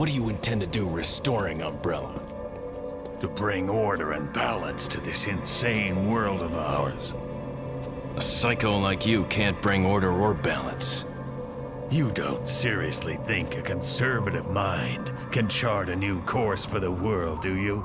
What do you intend to do restoring Umbrella? To bring order and balance to this insane world of ours. A psycho like you can't bring order or balance. You don't seriously think a conservative mind can chart a new course for the world, do you?